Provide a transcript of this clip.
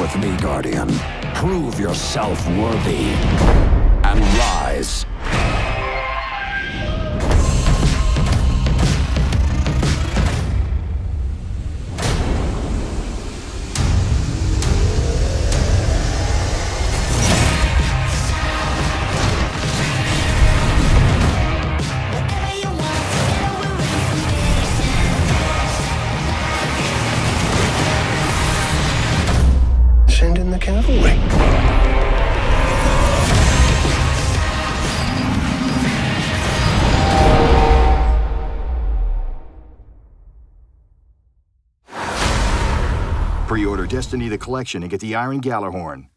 with me, Guardian. Prove yourself worthy. In the cavalry. Pre-order Destiny the Collection and get the Iron Galahorn.